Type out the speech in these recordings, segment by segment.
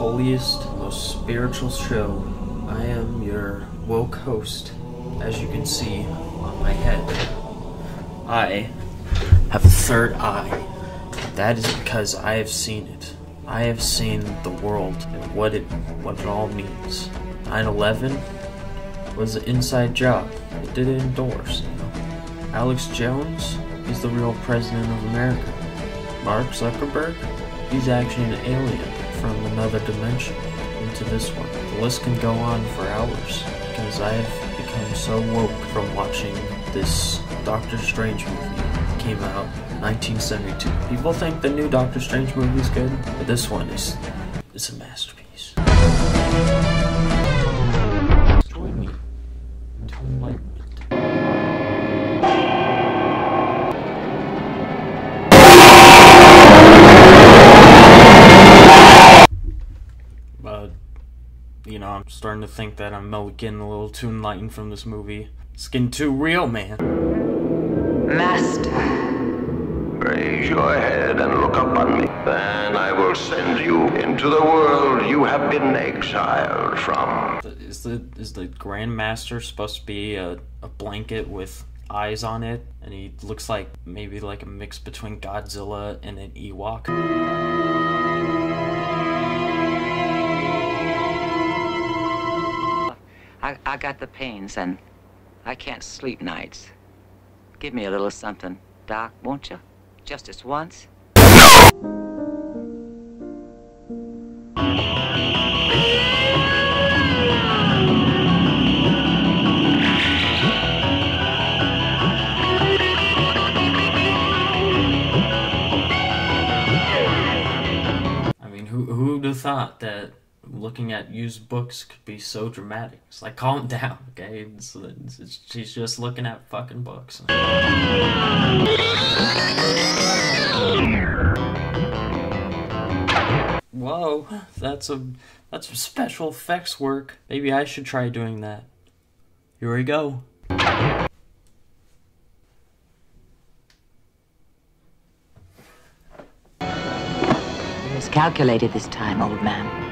holiest, most spiritual show. I am your woke host, as you can see on my head. I have a third eye. That is because I have seen it. I have seen the world and what it what it all means. 9/11 was an inside job. It did it indoors. You know? Alex Jones, is the real president of America. Mark Zuckerberg, he's actually an alien from another dimension into this one. The list can go on for hours because I have become so woke from watching this Doctor Strange movie. Came out in 1972. People think the new Doctor Strange movie is good, but this one is is a masterpiece. Starting to think that I'm uh, getting a little too enlightened from this movie. It's getting too real, man. Master. Raise your head and look up on me. Then I will send you into the world you have been exiled from. Is the is the Grand Master supposed to be a, a blanket with eyes on it, and he looks like maybe like a mix between Godzilla and an Ewok? I, I got the pains and I can't sleep nights. Give me a little something, Doc, won't you? Just this once? I mean, who who'd have thought that looking at used books could be so dramatic? It's like, calm down, okay? It's, it's, it's- she's just looking at fucking books. Whoa, that's a that's some special effects work. Maybe I should try doing that. Here we go. You're miscalculated this time, old man.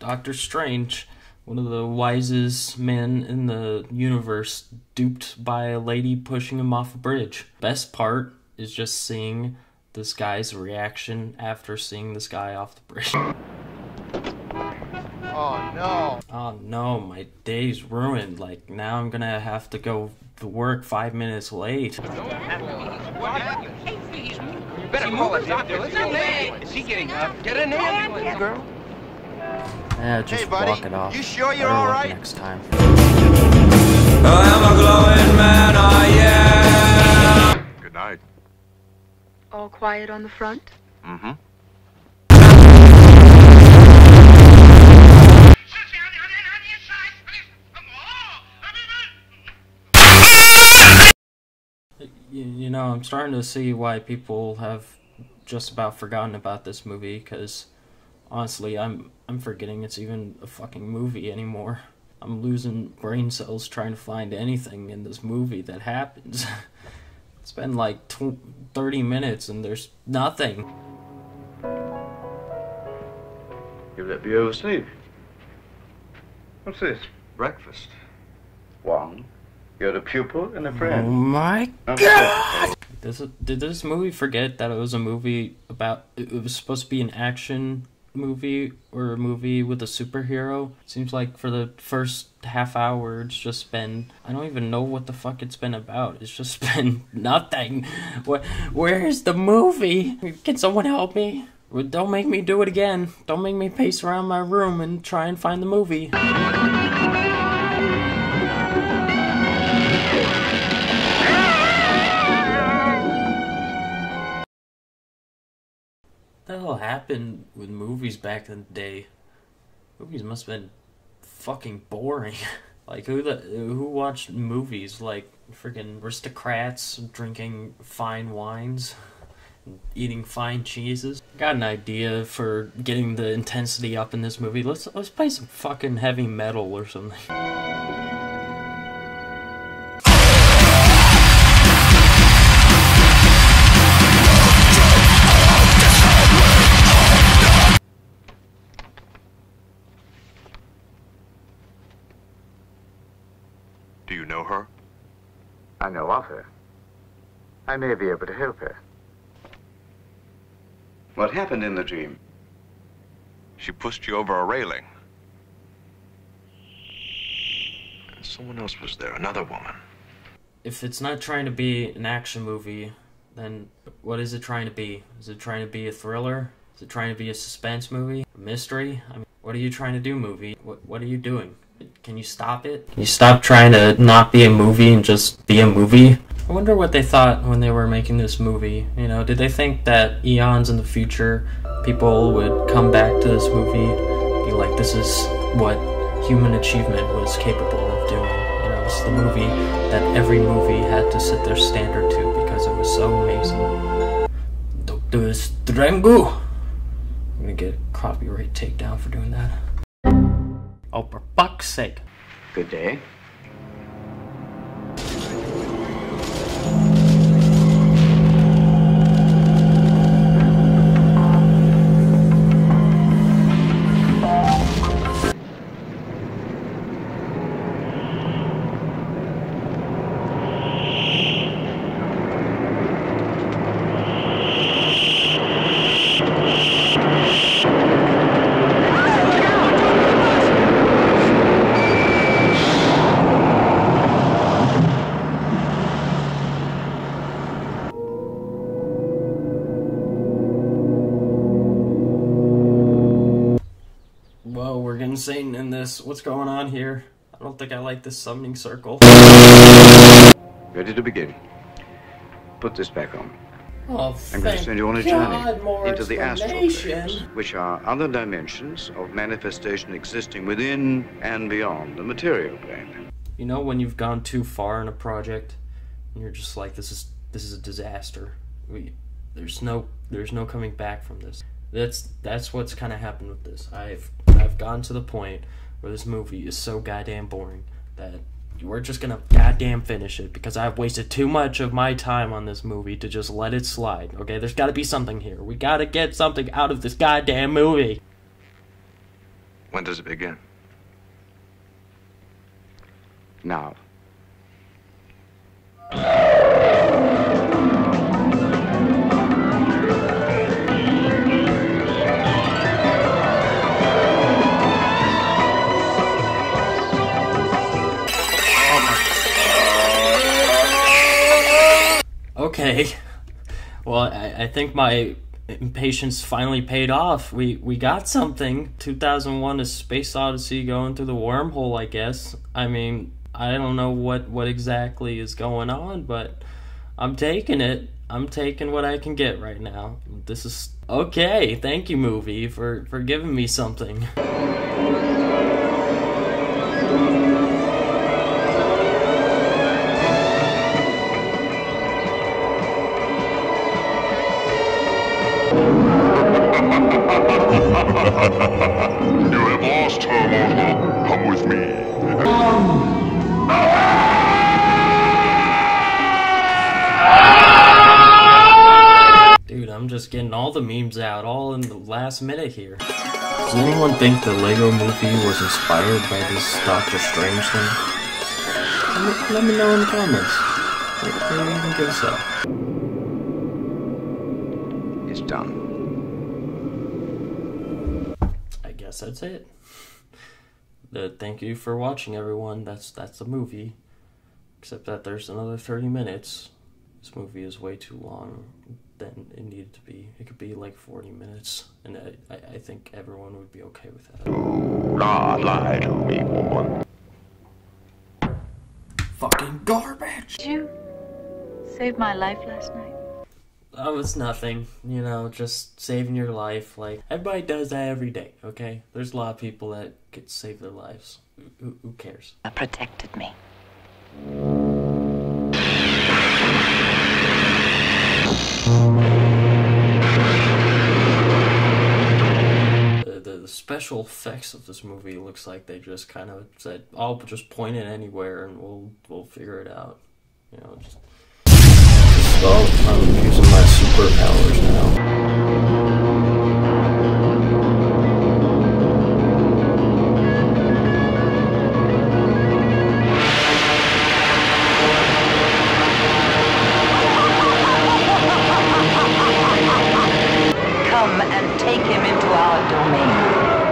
Doctor Strange, one of the wisest men in the universe, duped by a lady pushing him off a bridge. Best part is just seeing this guy's reaction after seeing this guy off the bridge. Oh no. Oh no, my day's ruined. Like, now I'm gonna have to go to work five minutes late. You better call a doctor. Let's go. Is he getting up? Get an ambulance, girl. Yeah, just Hey, buddy, walk it off. you sure you're Better all luck right? Next time. Good night. All quiet on the front? Mm-hmm. You, you know, I'm starting to see why people have just about forgotten about this movie because honestly, I'm I'm forgetting it's even a fucking movie anymore. I'm losing brain cells trying to find anything in this movie that happens. it's been like tw- 30 minutes and there's nothing. You let me oversleep. What's this? Breakfast. One. You're a pupil and a Oh friend. my I'm god! Does it, did this movie forget that it was a movie about? It it was supposed to be an action movie or a movie with a superhero. Seems like for the first half hour, it's just been. I don't even know what the fuck it's been about. It's just been nothing. Where, where's the movie? Can someone help me? Don't make me do it again. Don't make me pace around my room and try and find the movie. Happened with movies back in the day? Movies must have been fucking boring. like who the who watched movies like freaking aristocrats drinking fine wines, eating fine cheeses? Got an idea for getting the intensity up in this movie. Let's let's play some fucking heavy metal or something. I know of her. I may be able to help her. What happened in the dream? She pushed you over a railing. And someone else was there, another woman. If it's not trying to be an action movie, then what is it trying to be? Is it trying to be a thriller? Is it trying to be a suspense movie? A mystery? I mean, what are you trying to do, movie? What What are you doing? Can you stop it? Can you stop trying to not be a movie and just be a movie? I wonder what they thought when they were making this movie. You know, did they think that eons in the future, people would come back to this movie, be like, this is what human achievement was capable of doing? You know, it's the movie that every movie had to set their standard to because it was so amazing. Doctor Strangu! I'm gonna get a copyright takedown for doing that. Oh, fuck's sake. Good day. What's going on here? I don't think I like this summoning circle. Ready to begin. Put this back on. Oh, I'm going to send you on a journey into the astral planes, which are other dimensions of manifestation existing within and beyond the material plane. You know when you've gone too far in a project, and you're just like, this is this is a disaster. We there's no there's no coming back from this. That's that's what's kind of happened with this. I've I've gone to the point where this movie is so goddamn boring that we're just gonna goddamn finish it because I've wasted too much of my time on this movie to just let it slide. Okay, there's got to be something here. We got to get something out of this goddamn movie. When does it begin? Now. Okay. Well, I, I think my impatience finally paid off. We we got something. 2001: A Space Odyssey going through the wormhole. I guess. I mean, I don't know what what exactly is going on, but I'm taking it. I'm taking what I can get right now. This is okay. Thank you, movie, for for giving me something. You have lost her, mortal. Come with me. Dude, I'm just getting all the memes out, all in the last minute here. Does anyone think the Lego movie was inspired by this Doctor Strange thing? Let me, let me know in the comments. Maybe you can give us up. It's done. I guess that's it. The, thank you for watching, everyone. That's that's the movie. Except that there's another 30 minutes. This movie is way too long than it needed to be. It could be like 40 minutes, and I, I, I think everyone would be okay with that. Do not lie to me, woman. Fucking garbage! Did you save my life last night? Oh, it's nothing. You know, just saving your life. Like, everybody does that every day, okay? There's a lot of people that could save their lives. Who, who, who cares? Protected me. The, the, the special effects of this movie looks like they just kind of said, "I'll just point it anywhere and we'll we'll figure it out." You know, just. Oh, per now. Come and take him into our domain.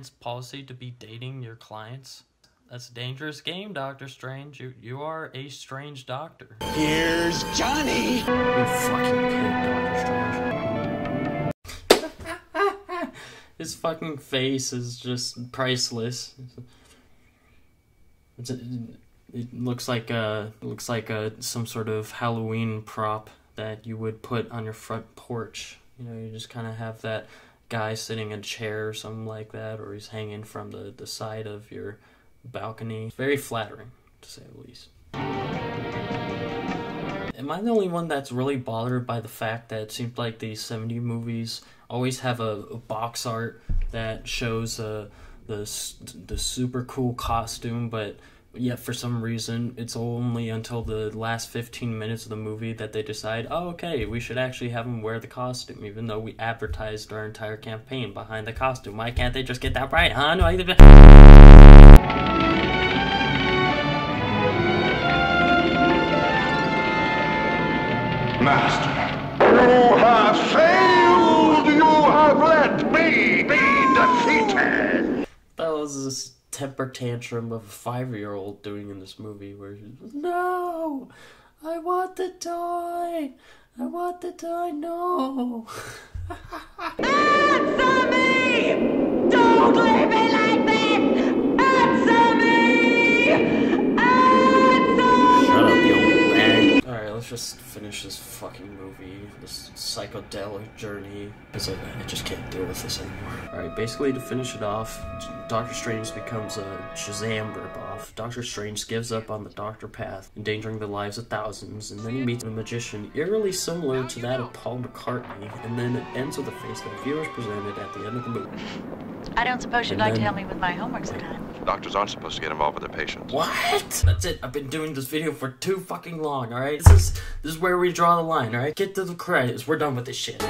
Against policy to be dating your clients? That's a dangerous game, Doctor Strange. You you are a strange doctor. Here's Johnny. You fucking pig, Doctor Strange. His fucking face is just priceless. It's a, it looks like a looks like a some sort of Halloween prop that you would put on your front porch. You know, you just kind of have that guy sitting in a chair or something like that, or he's hanging from the, the side of your balcony. Very flattering, to say the least. Am I the only one that's really bothered by the fact that it seems like these 70 movies always have a, a box art that shows uh, the, the super cool costume, but yet for some reason it's only until the last 15 minutes of the movie that they decide, oh, okay, we should actually have him wear the costume, even though we advertised our entire campaign behind the costume. Why can't they just get that right, huh? No, I- Master, you have failed! You have let me be defeated! That was temper tantrum of a five year old doing in this movie where she's No! I want the toy! I want the toy, no! Answer me! Don't leave me like Alright, let's just finish this fucking movie, this psychedelic journey, because I, I just can't deal with this anymore. Alright, basically to finish it off, Doctor Strange becomes a Shazam ripoff. Doctor Strange gives up on the Doctor path, endangering the lives of thousands, and then he meets a magician eerily similar to that of Paul McCartney, and then it ends with a face that viewers presented at the end of the movie. I don't suppose you'd And like to help me with my homework sometime. Doctors aren't supposed to get involved with their patients. What? That's it. I've been doing this video for too fucking long, alright? This is this is where we draw the line, alright? Get to the credits. We're done with this shit.